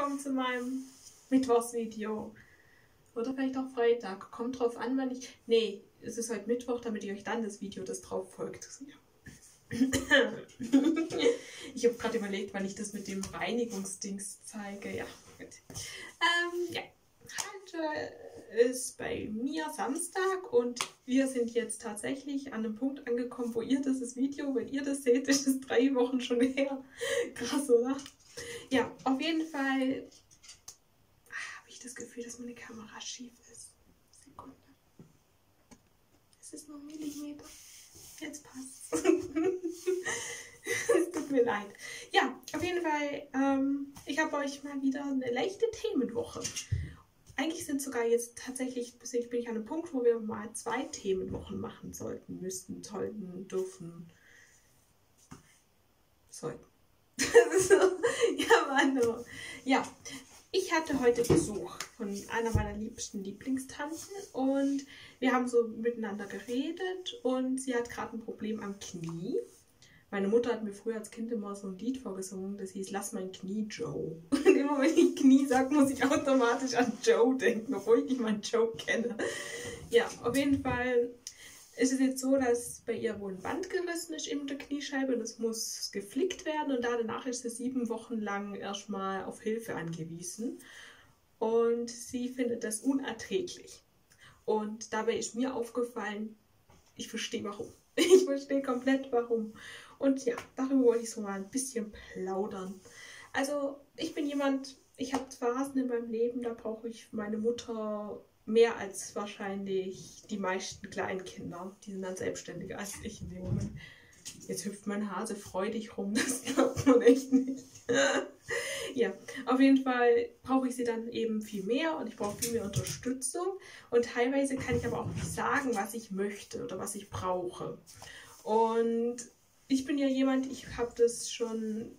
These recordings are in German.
willkommen zu meinem Mittwochsvideo. Oder vielleicht auch Freitag. Kommt drauf an, wann ich. Nee, es ist heute Mittwoch, damit ihr euch dann das Video, das drauf folgt. ich habe gerade überlegt, wann ich das mit dem Reinigungsdings zeige. Ja, gut. Ähm, ja. Heute ist bei mir Samstag und wir sind jetzt tatsächlich an einem Punkt angekommen, wo ihr dieses Video, wenn ihr das seht, ist es drei Wochen schon her. Krass, oder? Ja, auf jeden Fall habe ich das Gefühl, dass meine Kamera schief ist. Sekunde. Es ist nur ein Millimeter. Jetzt passt es. tut mir leid. Ja, auf jeden Fall, ähm, ich habe euch mal wieder eine leichte Themenwoche. Eigentlich sind sogar jetzt tatsächlich, bin ich an einem Punkt, wo wir mal zwei Themenwochen machen sollten, müssten, sollten, dürfen, sollten. ja, Manu. Ja, ich hatte heute Besuch von einer meiner liebsten Lieblingstanten und wir haben so miteinander geredet und sie hat gerade ein Problem am Knie. Meine Mutter hat mir früher als Kind immer so ein Lied vorgesungen, das hieß Lass mein Knie Joe. Und immer wenn ich Knie sage, muss ich automatisch an Joe denken, obwohl ich nicht meinen Joe kenne. Ja, auf jeden Fall ist es jetzt so, dass bei ihr wohl ein Band gerissen ist in der Kniescheibe und es muss geflickt werden und danach ist sie sieben Wochen lang erstmal auf Hilfe angewiesen. Und sie findet das unerträglich. Und dabei ist mir aufgefallen, ich verstehe warum. Ich verstehe komplett warum. Und ja, darüber wollte ich so mal ein bisschen plaudern. Also ich bin jemand, ich habe Phasen in meinem Leben, da brauche ich meine Mutter mehr als wahrscheinlich die meisten kleinen Kinder. Die sind dann selbstständiger als ich in dem Moment. Jetzt hüpft mein Hase freudig rum, das glaubt man echt nicht. ja, auf jeden Fall brauche ich sie dann eben viel mehr und ich brauche viel mehr Unterstützung. Und teilweise kann ich aber auch nicht sagen, was ich möchte oder was ich brauche. Und ich bin ja jemand, ich habe das schon,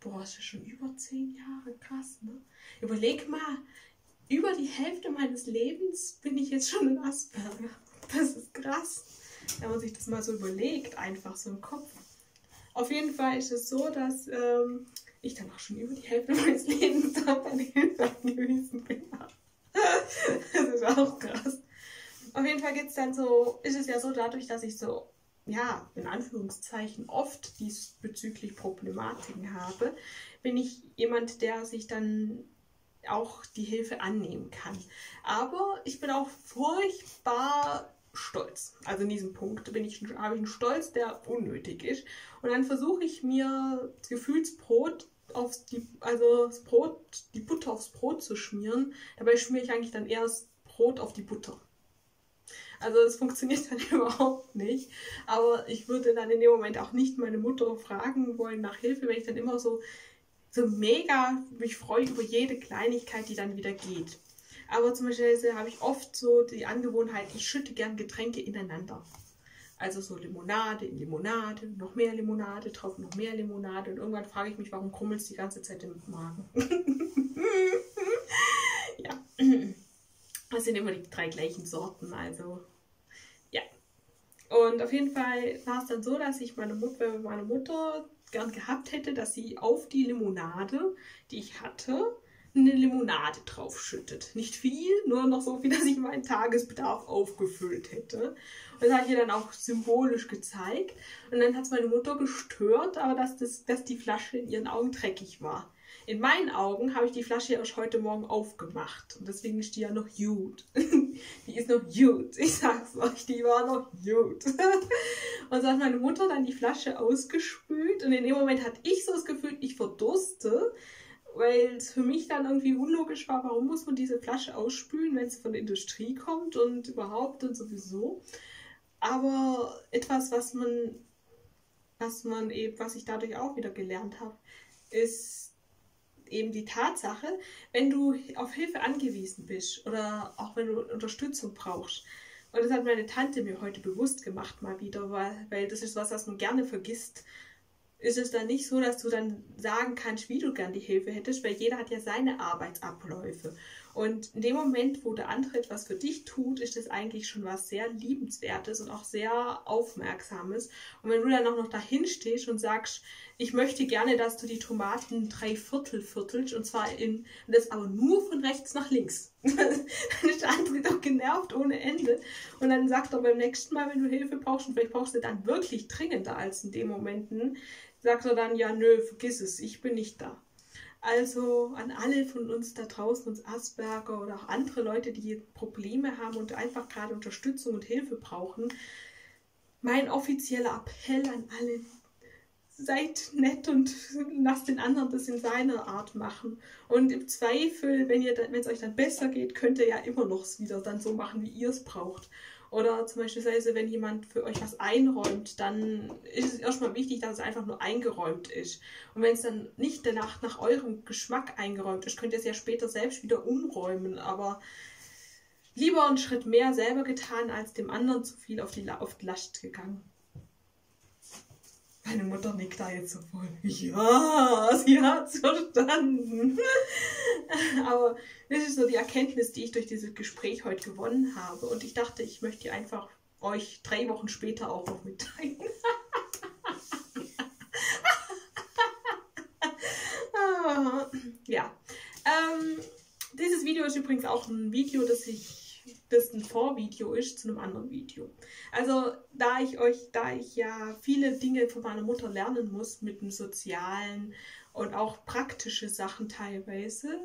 boah, ist ja schon über zehn Jahre, krass, ne? Überleg mal, über die Hälfte meines Lebens bin ich jetzt schon ein Asperger. Das ist krass, wenn man sich das mal so überlegt, einfach so im Kopf. Auf jeden Fall ist es so, dass ähm, ich dann auch schon über die Hälfte meines Lebens auf eine Hilfe angewiesen bin. das ist auch krass. Auf jeden Fall geht's dann so, ist es ja so, dadurch, dass ich so ja, in Anführungszeichen oft diesbezüglich Problematiken habe, bin ich jemand, der sich dann auch die Hilfe annehmen kann. Aber ich bin auch furchtbar stolz. Also in diesem Punkt bin ich, habe ich einen Stolz, der unnötig ist. Und dann versuche ich mir das Gefühlsbrot aufs die, also das Brot, die Butter aufs Brot zu schmieren. Dabei schmiere ich eigentlich dann das Brot auf die Butter. Also es funktioniert dann überhaupt nicht. Aber ich würde dann in dem Moment auch nicht meine Mutter fragen wollen nach Hilfe, wenn ich dann immer so, so mega mich freue über jede Kleinigkeit, die dann wieder geht. Aber zum Beispiel habe ich oft so die Angewohnheit, ich schütte gern Getränke ineinander. Also so Limonade in Limonade, noch mehr Limonade, drauf noch mehr Limonade. Und irgendwann frage ich mich, warum krummelt es die ganze Zeit im Magen? ja. Das sind immer die drei gleichen Sorten, also. Und auf jeden Fall war es dann so, dass ich meine Mutter, meine Mutter gern gehabt hätte, dass sie auf die Limonade, die ich hatte, eine Limonade draufschüttet. Nicht viel, nur noch so viel, dass ich meinen Tagesbedarf aufgefüllt hätte. Und das habe ich ihr dann auch symbolisch gezeigt. Und dann hat es meine Mutter gestört, aber dass, das, dass die Flasche in ihren Augen dreckig war. In meinen Augen habe ich die Flasche erst heute Morgen aufgemacht. Und deswegen ist die ja noch gut. die ist noch gut. Ich sag's euch, die war noch gut. und so hat meine Mutter dann die Flasche ausgespült. Und in dem Moment hatte ich so das Gefühl, ich verdurste weil es für mich dann irgendwie unlogisch war, warum muss man diese Flasche ausspülen, wenn es von der Industrie kommt und überhaupt und sowieso. Aber etwas, was man, was man eben, was ich dadurch auch wieder gelernt habe, ist eben die Tatsache, wenn du auf Hilfe angewiesen bist oder auch wenn du Unterstützung brauchst. Und das hat meine Tante mir heute bewusst gemacht, mal wieder, weil, weil das ist was, was man gerne vergisst ist es dann nicht so, dass du dann sagen kannst, wie du gern die Hilfe hättest, weil jeder hat ja seine Arbeitsabläufe. Und in dem Moment, wo der andere etwas für dich tut, ist das eigentlich schon was sehr Liebenswertes und auch sehr Aufmerksames. Und wenn du dann auch noch dahin stehst und sagst, ich möchte gerne, dass du die Tomaten drei Viertel viertelst und zwar in, das aber nur von rechts nach links. dann ist der andere doch genervt ohne Ende. Und dann sagt er beim nächsten Mal, wenn du Hilfe brauchst, und vielleicht brauchst du dann wirklich dringender als in den Momenten, sagt er dann, ja, nö, vergiss es, ich bin nicht da. Also an alle von uns da draußen, uns Asperger oder auch andere Leute, die Probleme haben und einfach gerade Unterstützung und Hilfe brauchen, mein offizieller Appell an alle, seid nett und lasst den anderen das in seiner Art machen. Und im Zweifel, wenn es euch dann besser geht, könnt ihr ja immer noch wieder dann so machen, wie ihr es braucht. Oder zum Beispiel, wenn jemand für euch was einräumt, dann ist es erstmal wichtig, dass es einfach nur eingeräumt ist. Und wenn es dann nicht danach nach eurem Geschmack eingeräumt ist, könnt ihr es ja später selbst wieder umräumen. Aber lieber einen Schritt mehr selber getan, als dem anderen zu viel auf die, Last gegangen. Meine Mutter nickt da jetzt so voll. Ja, sie hat's verstanden. Aber das ist so die Erkenntnis, die ich durch dieses Gespräch heute gewonnen habe. Und ich dachte, ich möchte die einfach euch drei Wochen später auch noch mitteilen. ja. Ähm, dieses Video ist übrigens auch ein Video, das ich das ein Vorvideo ist zu einem anderen Video. Also da ich euch, da ich ja viele Dinge von meiner Mutter lernen muss mit dem Sozialen und auch praktische Sachen teilweise,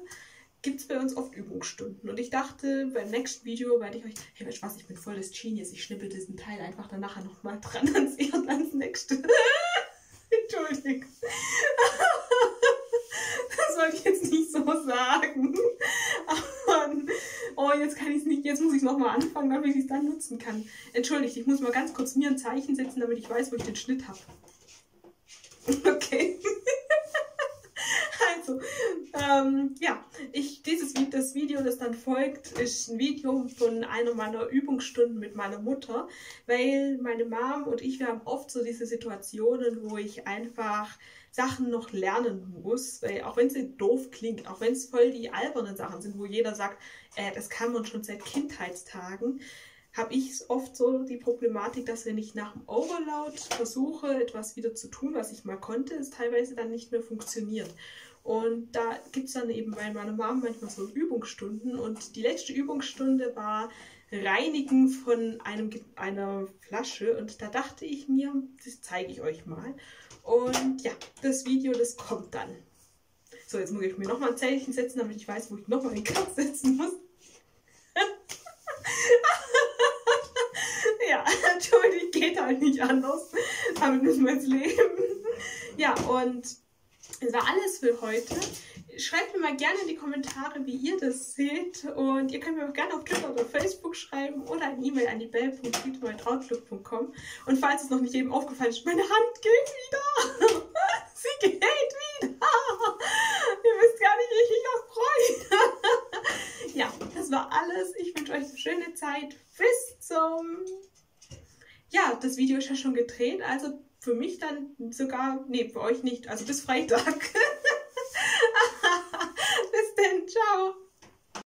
gibt es bei uns oft Übungsstunden. Und ich dachte, beim nächsten Video werde ich euch, hey, du was, ich bin voll des Genius, ich schnippel diesen Teil einfach dann nachher nochmal dran ans, ans nächste. Entschuldigung. das wollte ich jetzt nicht so sagen. Aber oh, jetzt muss ich es nochmal anfangen, damit ich es dann nutzen kann. Entschuldigt, ich muss mal ganz kurz mir ein Zeichen setzen, damit ich weiß, wo ich den Schnitt habe. Okay. also, ähm, ja, ich, dieses das Video, das dann folgt, ist ein Video von einer meiner Übungsstunden mit meiner Mutter, weil meine Mom und ich, wir haben oft so diese Situationen, wo ich einfach Sachen noch lernen muss, weil auch wenn es doof klingt, auch wenn es voll die albernen Sachen sind, wo jeder sagt, äh, das kann man schon seit Kindheitstagen, habe ich oft so die Problematik, dass wenn ich nach dem Overload versuche, etwas wieder zu tun, was ich mal konnte, es teilweise dann nicht mehr funktioniert. Und da gibt es dann eben bei meiner Mom manchmal so Übungsstunden. Und die letzte Übungsstunde war Reinigen von einem, einer Flasche. Und da dachte ich mir, das zeige ich euch mal. Und ja, das Video, das kommt dann. So, jetzt muss ich mir nochmal ein Zeichen setzen, damit ich weiß, wo ich nochmal den Cut setzen muss. ja, natürlich geht halt nicht anders. Damit müssen wir jetzt leben. Ja, und das war alles für heute. Schreibt mir mal gerne in die Kommentare, wie ihr das seht. Und ihr könnt mir auch gerne auf Twitter oder Facebook schreiben oder eine E-Mail an die bell.tweetoutlook.com. Und falls es noch nicht jedem aufgefallen ist, meine Hand geht wieder. Sie geht wieder. Ihr wisst gar nicht, wie ich mich auch freue. ja, das war alles. Ich wünsche euch eine schöne Zeit. Bis zum... Ja, das Video ist ja schon gedreht, also für mich dann sogar, nee, für euch nicht, also bis Freitag. bis denn, ciao.